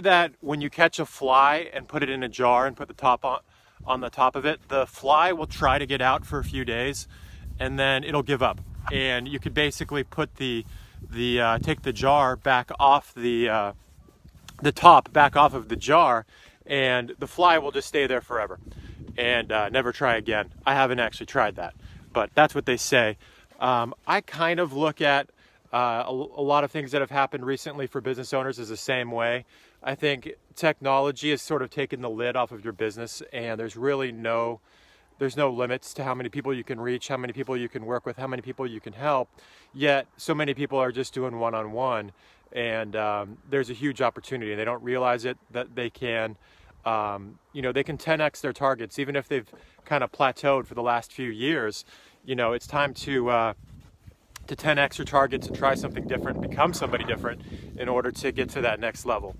that when you catch a fly and put it in a jar and put the top on, on the top of it, the fly will try to get out for a few days and then it'll give up. And you could basically put the, the uh, take the jar back off the, uh, the top back off of the jar and the fly will just stay there forever and uh, never try again. I haven't actually tried that, but that's what they say. Um, I kind of look at uh, a, a, lot of things that have happened recently for business owners is the same way. I think technology has sort of taken the lid off of your business, and there's really no there's no limits to how many people you can reach, how many people you can work with, how many people you can help. Yet, so many people are just doing one on one, and um, there's a huge opportunity. And they don't realize it that they can. Um, you know, they can 10x their targets, even if they've kind of plateaued for the last few years. You know, it's time to uh, to 10x your targets and try something different, become somebody different in order to get to that next level.